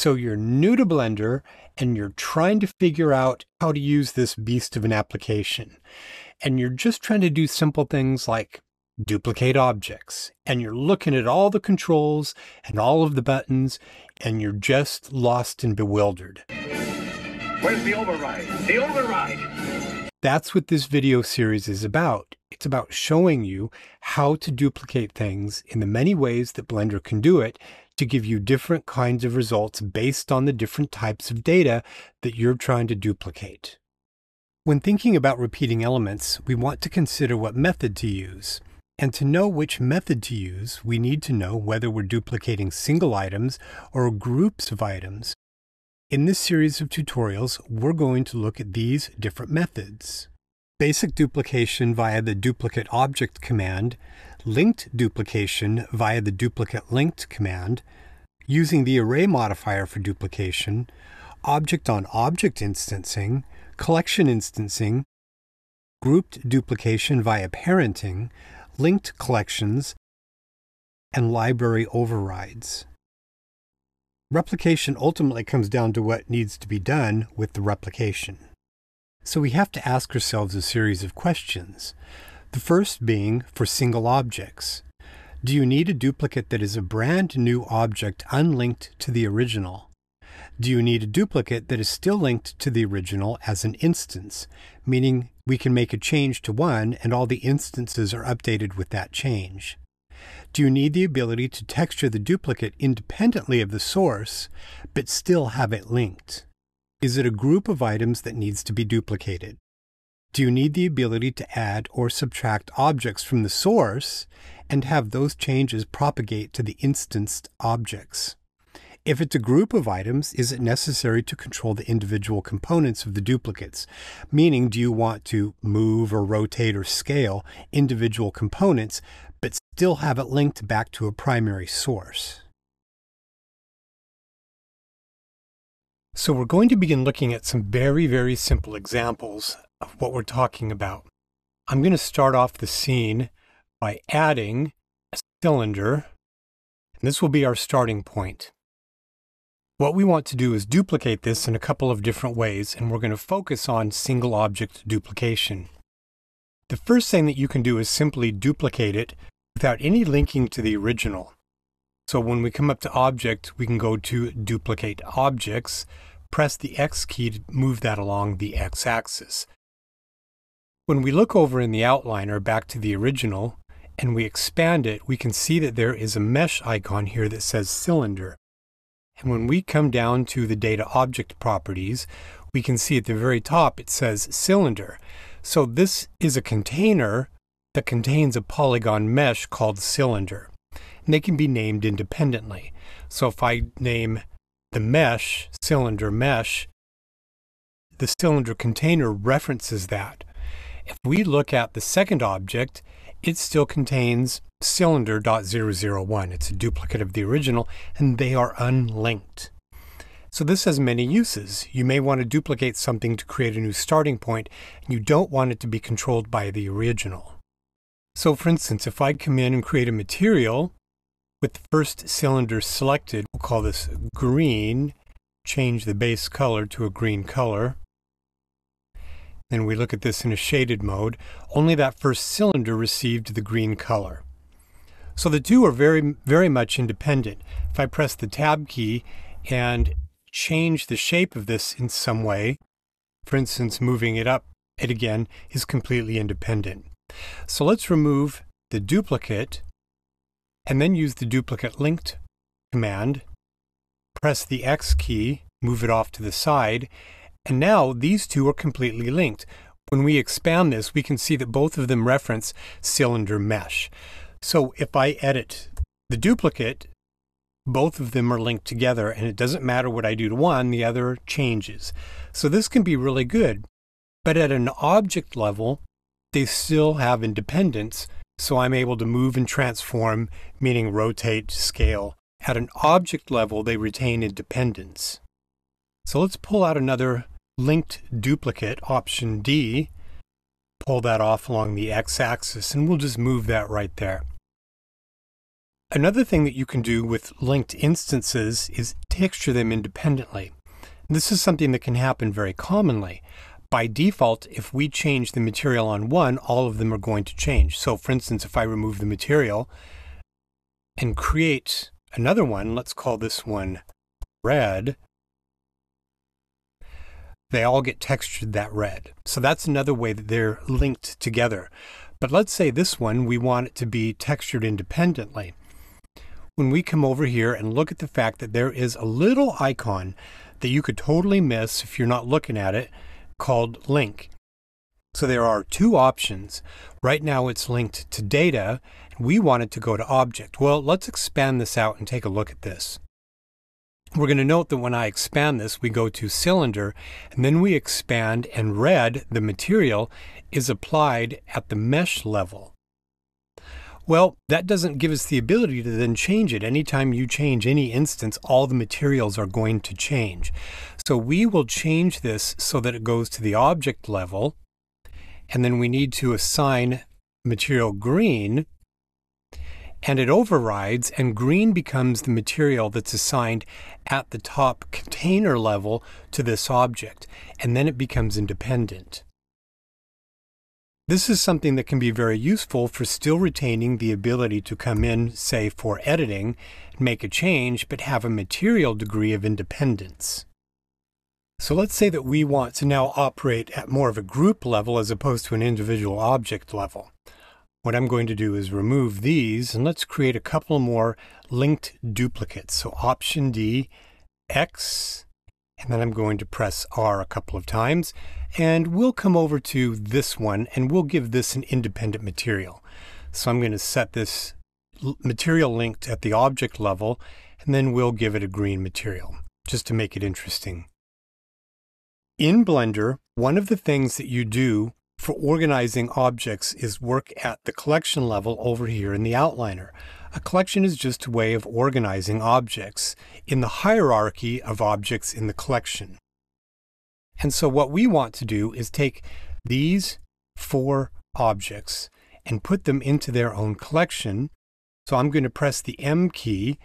So you're new to Blender and you're trying to figure out how to use this beast of an application. And you're just trying to do simple things like duplicate objects. And you're looking at all the controls and all of the buttons, and you're just lost and bewildered. Where's the override? The override! That's what this video series is about. It's about showing you how to duplicate things in the many ways that Blender can do it to give you different kinds of results based on the different types of data that you're trying to duplicate. When thinking about repeating elements, we want to consider what method to use. And to know which method to use, we need to know whether we're duplicating single items or groups of items. In this series of tutorials, we're going to look at these different methods. Basic duplication via the duplicate object command linked duplication via the duplicate linked command, using the array modifier for duplication, object on object instancing, collection instancing, grouped duplication via parenting, linked collections, and library overrides. Replication ultimately comes down to what needs to be done with the replication. So we have to ask ourselves a series of questions. The first being for single objects. Do you need a duplicate that is a brand new object unlinked to the original? Do you need a duplicate that is still linked to the original as an instance, meaning we can make a change to one and all the instances are updated with that change? Do you need the ability to texture the duplicate independently of the source, but still have it linked? Is it a group of items that needs to be duplicated? Do you need the ability to add or subtract objects from the source and have those changes propagate to the instanced objects? If it's a group of items, is it necessary to control the individual components of the duplicates? Meaning, do you want to move or rotate or scale individual components, but still have it linked back to a primary source? So we're going to begin looking at some very, very simple examples of what we're talking about. I'm going to start off the scene by adding a cylinder, and this will be our starting point. What we want to do is duplicate this in a couple of different ways, and we're going to focus on single object duplication. The first thing that you can do is simply duplicate it without any linking to the original. So when we come up to Object, we can go to Duplicate Objects, press the X key to move that along the X axis. When we look over in the outliner back to the original and we expand it, we can see that there is a mesh icon here that says cylinder. And when we come down to the data object properties, we can see at the very top it says cylinder. So this is a container that contains a polygon mesh called cylinder. And they can be named independently. So if I name the mesh cylinder mesh, the cylinder container references that. If we look at the second object, it still contains cylinder.001. It's a duplicate of the original, and they are unlinked. So this has many uses. You may want to duplicate something to create a new starting point, and you don't want it to be controlled by the original. So for instance, if I come in and create a material with the first cylinder selected, we'll call this green, change the base color to a green color, and we look at this in a shaded mode, only that first cylinder received the green color. So the two are very, very much independent. If I press the Tab key and change the shape of this in some way, for instance, moving it up, it again is completely independent. So let's remove the duplicate and then use the duplicate linked command, press the X key, move it off to the side, and now these two are completely linked. When we expand this, we can see that both of them reference cylinder mesh. So if I edit the duplicate, both of them are linked together and it doesn't matter what I do to one, the other changes. So this can be really good. But at an object level, they still have independence. So I'm able to move and transform, meaning rotate, scale. At an object level, they retain independence. So let's pull out another linked duplicate, option D, pull that off along the x-axis, and we'll just move that right there. Another thing that you can do with linked instances is texture them independently. This is something that can happen very commonly. By default, if we change the material on one, all of them are going to change. So for instance, if I remove the material and create another one, let's call this one red, they all get textured that red. So that's another way that they're linked together. But let's say this one, we want it to be textured independently. When we come over here and look at the fact that there is a little icon that you could totally miss if you're not looking at it called link. So there are two options. Right now it's linked to data. We want it to go to object. Well, let's expand this out and take a look at this. We're going to note that when I expand this, we go to cylinder, and then we expand, and red, the material, is applied at the mesh level. Well, that doesn't give us the ability to then change it. Anytime you change any instance, all the materials are going to change. So we will change this so that it goes to the object level, and then we need to assign material green and it overrides, and green becomes the material that's assigned at the top container level to this object, and then it becomes independent. This is something that can be very useful for still retaining the ability to come in, say, for editing, make a change, but have a material degree of independence. So let's say that we want to now operate at more of a group level as opposed to an individual object level. What I'm going to do is remove these and let's create a couple more linked duplicates. So Option D, X, and then I'm going to press R a couple of times and we'll come over to this one and we'll give this an independent material. So I'm going to set this material linked at the object level and then we'll give it a green material just to make it interesting. In Blender, one of the things that you do for organizing objects is work at the collection level over here in the outliner. A collection is just a way of organizing objects in the hierarchy of objects in the collection. And so what we want to do is take these four objects and put them into their own collection. So I'm going to press the M key,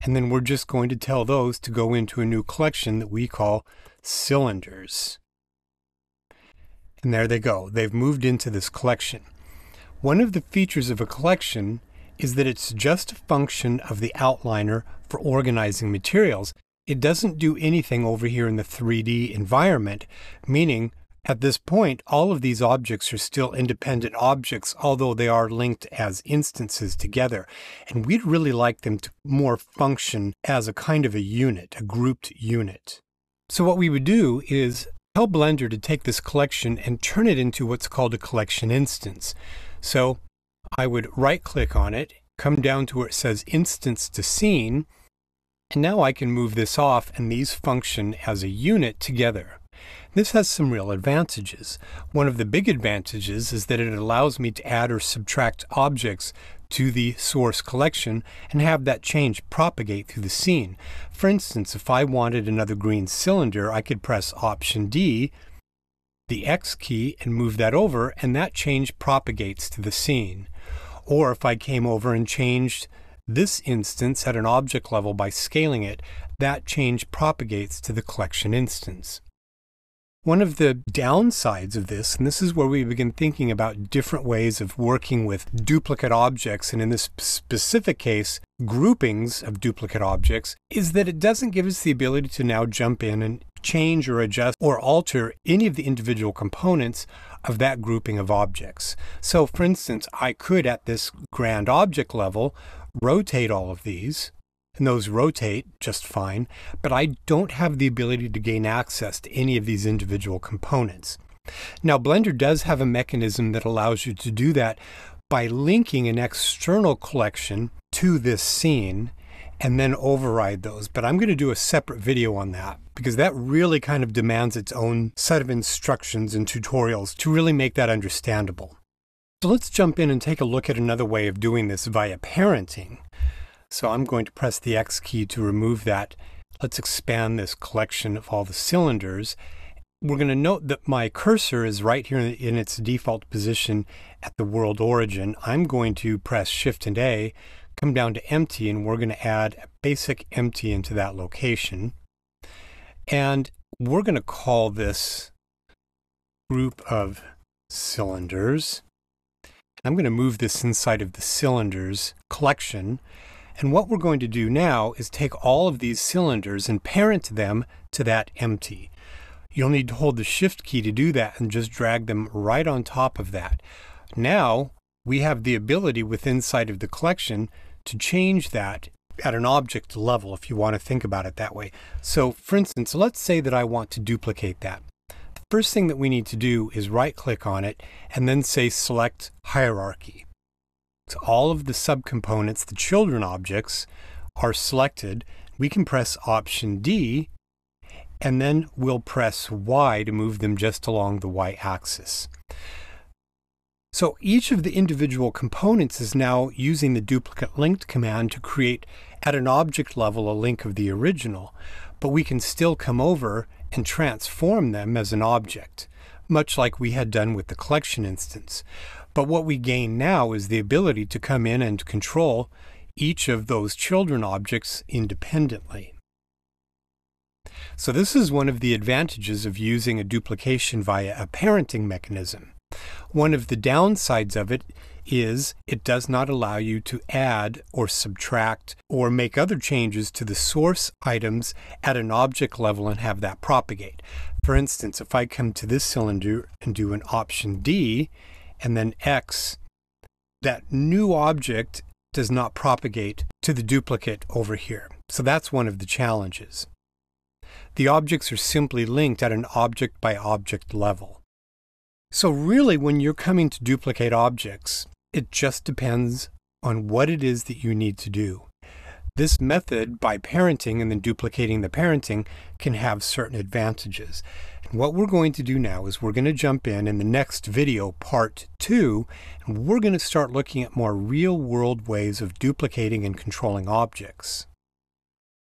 and then we're just going to tell those to go into a new collection that we call cylinders. And there they go. They've moved into this collection. One of the features of a collection is that it's just a function of the outliner for organizing materials. It doesn't do anything over here in the 3D environment, meaning at this point, all of these objects are still independent objects, although they are linked as instances together. And we'd really like them to more function as a kind of a unit, a grouped unit. So what we would do is tell Blender to take this collection and turn it into what's called a collection instance. So I would right click on it, come down to where it says instance to scene, and now I can move this off and these function as a unit together. This has some real advantages. One of the big advantages is that it allows me to add or subtract objects to the source collection and have that change propagate through the scene. For instance, if I wanted another green cylinder, I could press Option D, the X key, and move that over, and that change propagates to the scene. Or if I came over and changed this instance at an object level by scaling it, that change propagates to the collection instance. One of the downsides of this, and this is where we begin thinking about different ways of working with duplicate objects, and in this specific case, groupings of duplicate objects, is that it doesn't give us the ability to now jump in and change or adjust or alter any of the individual components of that grouping of objects. So for instance, I could at this grand object level rotate all of these and those rotate just fine, but I don't have the ability to gain access to any of these individual components. Now, Blender does have a mechanism that allows you to do that by linking an external collection to this scene and then override those. But I'm going to do a separate video on that because that really kind of demands its own set of instructions and tutorials to really make that understandable. So let's jump in and take a look at another way of doing this via parenting. So I'm going to press the X key to remove that. Let's expand this collection of all the cylinders. We're going to note that my cursor is right here in its default position at the world origin. I'm going to press Shift and A, come down to empty, and we're going to add a basic empty into that location. And we're going to call this group of cylinders. I'm going to move this inside of the cylinders collection. And what we're going to do now is take all of these cylinders and parent them to that empty. You'll need to hold the shift key to do that and just drag them right on top of that. Now we have the ability within inside of the collection to change that at an object level if you want to think about it that way. So for instance, let's say that I want to duplicate that. The first thing that we need to do is right click on it and then say select hierarchy. So all of the subcomponents, the children objects, are selected. We can press option D and then we'll press Y to move them just along the Y axis. So each of the individual components is now using the duplicate linked command to create at an object level a link of the original, but we can still come over and transform them as an object, much like we had done with the collection instance. But what we gain now is the ability to come in and control each of those children objects independently. So this is one of the advantages of using a duplication via a parenting mechanism. One of the downsides of it is it does not allow you to add or subtract or make other changes to the source items at an object level and have that propagate. For instance, if I come to this cylinder and do an option D and then X, that new object does not propagate to the duplicate over here. So that's one of the challenges. The objects are simply linked at an object by object level. So really when you're coming to duplicate objects, it just depends on what it is that you need to do. This method, by parenting and then duplicating the parenting, can have certain advantages. And what we're going to do now is we're going to jump in in the next video, part two, and we're going to start looking at more real world ways of duplicating and controlling objects.